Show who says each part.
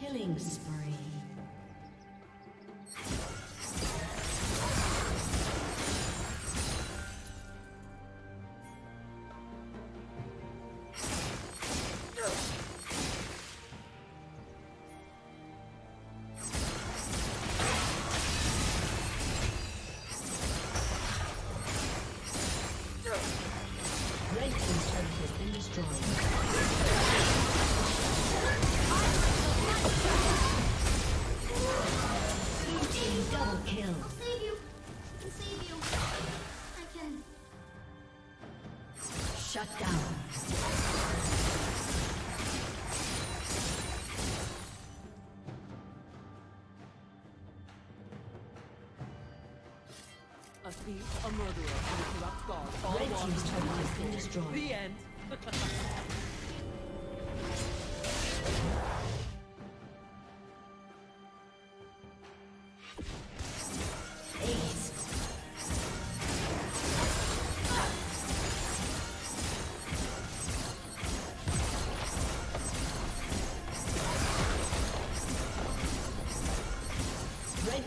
Speaker 1: Killing spree. Kill.
Speaker 2: I'll save you. I can save you. I can.
Speaker 1: Shut down.
Speaker 3: A thief, a murderer, and a corrupt god. All
Speaker 1: Red team's turret has been destroyed.
Speaker 3: The end.